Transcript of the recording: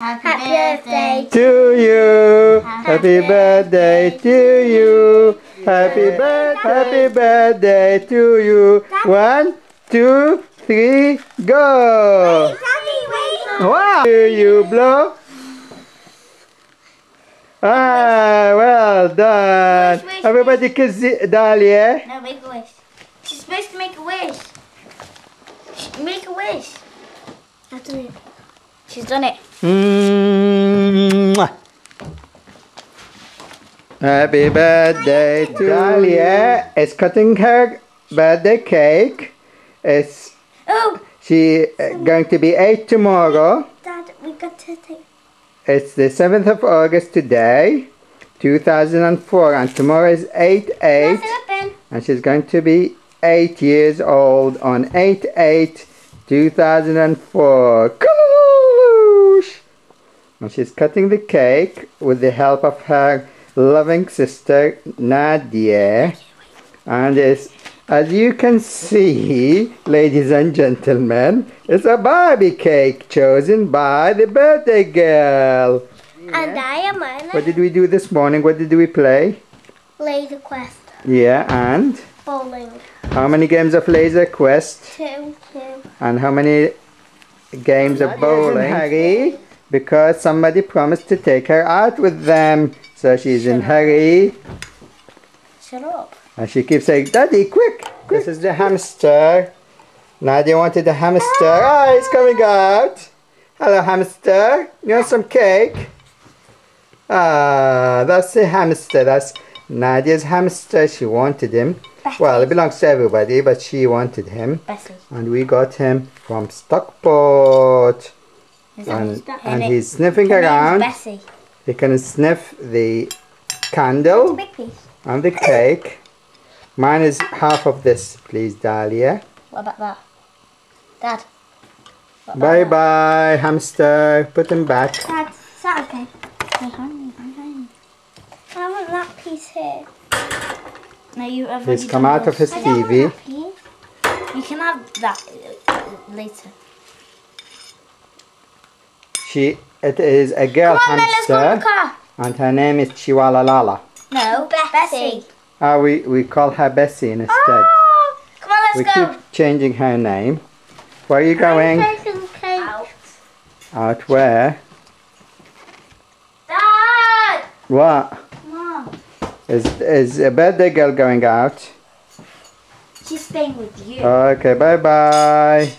Happy, Happy birthday. to you. Happy birthday to you. Happy birthday, happy birthday to you. One, two, three, go. Wow. Do you blow? Ah, well done. Wish, wish, Everybody kiss Dalia. No, make a wish. She's supposed to make a wish. Make a wish. Done it. She's done it. Mwah. Happy birthday to Dalia is cutting her birthday cake. It's Oh, she uh, going to be eight tomorrow. Dad, we got to take. It's the 7th of August today, 2004, and tomorrow is 8 8, and she's going to be 8 years old on 8 8 2004. Kaloosh! And she's cutting the cake with the help of her loving sister Nadia. And it's, as you can see, ladies and gentlemen, it's a Barbie cake chosen by the birthday girl. And I am on What did we do this morning? What did we play? Laser Quest. Yeah, and Bowling. how many games of Laser Quest? Two, two. And how many games of bowling? Hurry, because somebody promised to take her out with them. So she's in hurry. Shut up. And she keeps saying, Daddy, quick, quick. This is the hamster. Nadia wanted the hamster. Ah, he's coming out. Hello, hamster. You want some cake? Ah, that's the hamster. That's Nadia's hamster. She wanted him. Well, it belongs to everybody, but she wanted him. Bessie. And we got him from Stockport. And, and he's sniffing around. He can sniff the candle and the cake. Mine is half of this, please, Dalia. What about that? Dad. About Bye that? bye, hamster. Put him back. Dad, is that okay? Hey, honey, I'm fine. I want that piece here. No, you have He's come out of his TV. want that piece. You can have that uh, later. She, it is a girl Come on, then, let's go in the hamster, car. and her name is Chihuahua Lala. No, Bessie. Ah, we, we call her Bessie instead. Oh, come on, we let's go. keep changing her name. Where are you going? I'm taking cake. Out. Out where? Dad! What? Mom. Is, is a birthday girl going out? She's staying with you. Okay, bye bye.